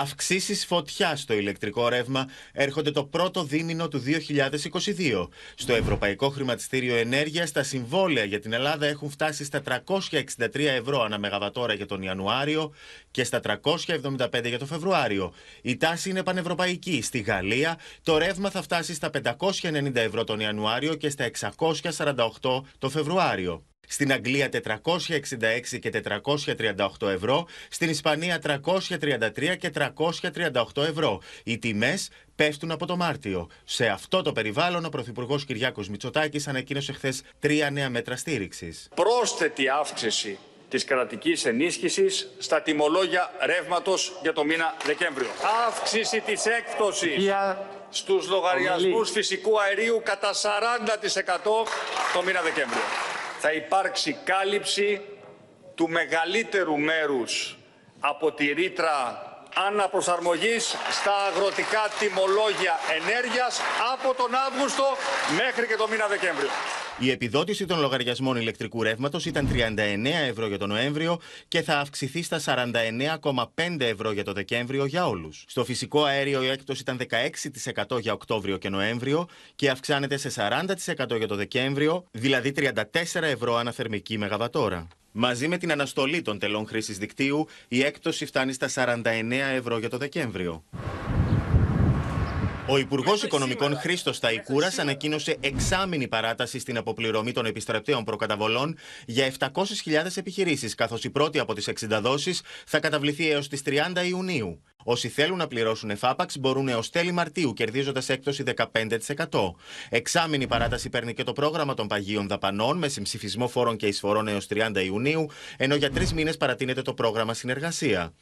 Αυξήσεις φωτιάς στο ηλεκτρικό ρεύμα έρχονται το πρώτο δίμηνο του 2022. Στο Ευρωπαϊκό Χρηματιστήριο Ενέργειας, τα συμβόλαια για την Ελλάδα έχουν φτάσει στα 363 ευρώ ανά μεγαβατόρα για τον Ιανουάριο και στα 375 για τον Φεβρουάριο. Η τάση είναι πανευρωπαϊκή. Στη Γαλλία το ρεύμα θα φτάσει στα 590 ευρώ τον Ιανουάριο και στα 648 το Φεβρουάριο. Στην Αγγλία 466 και 438 ευρώ, στην Ισπανία 333 και 338 ευρώ. Οι τιμές πέφτουν από το Μάρτιο. Σε αυτό το περιβάλλον, ο Πρωθυπουργός Κυριάκος Μητσοτάκης ανακοίνωσε χθες τρία νέα μέτρα στήριξης. Πρόσθετη αύξηση της κρατικής ενίσχυσης στα τιμολόγια ρεύματος για το μήνα Δεκέμβριο. Αύξηση της έκπτωσης στους λογαριασμούς φυσικού αερίου κατά 40% το μήνα Δεκέμβριο θα υπάρξει κάλυψη του μεγαλύτερου μέρους από τη ρήτρα αναπροσαρμογής στα αγροτικά τιμολόγια ενέργειας από τον Αύγουστο μέχρι και το μήνα Δεκέμβριο. Η επιδότηση των λογαριασμών ηλεκτρικού ρεύματος ήταν 39 ευρώ για τον Νοέμβριο και θα αυξηθεί στα 49,5 ευρώ για το Δεκέμβριο για όλους. Στο φυσικό αέριο η έκπτωση ήταν 16% για Οκτώβριο και Νοέμβριο και αυξάνεται σε 40% για το Δεκέμβριο, δηλαδή 34 ευρώ αναθερμική μεγαβατόρα. Μαζί με την αναστολή των τελών χρήσης δικτύου, η έκπτωση φτάνει στα 49 ευρώ για το Δεκέμβριο. Ο Υπουργός Οικονομικών Χρήστος Ταϊκούρα ανακοίνωσε εξάμηνη παράταση στην αποπληρωμή των επιστρεπτέων προκαταβολών για 700.000 επιχειρήσεις, καθώς η πρώτη από τις 60 δόσεις θα καταβληθεί έως τις 30 Ιουνίου. Όσοι θέλουν να πληρώσουν εφάπαξ μπορούν έως τέλη Μαρτίου, κερδίζοντας έκπτωση 15%. Εξάμηνη παράταση παίρνει και το πρόγραμμα των παγίων δαπανών με συμψηφισμό φόρων και εισφορών έως 30 Ιουνίου, ενώ για τρεις μήνες παρατείνεται το πρόγραμμα συνεργασία.